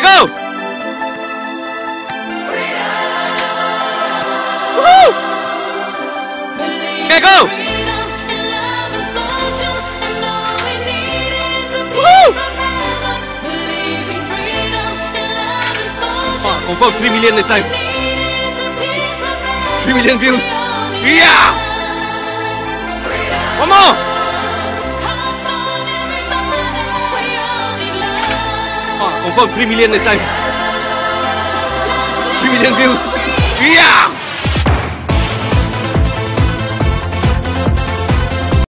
Yeah, go! Woohoo! Yeah, go! Woohoo! Oh, 3 million this time. 3 million views. Yeah! One more! Confirm 3 million next time. 3 million views. Yeah!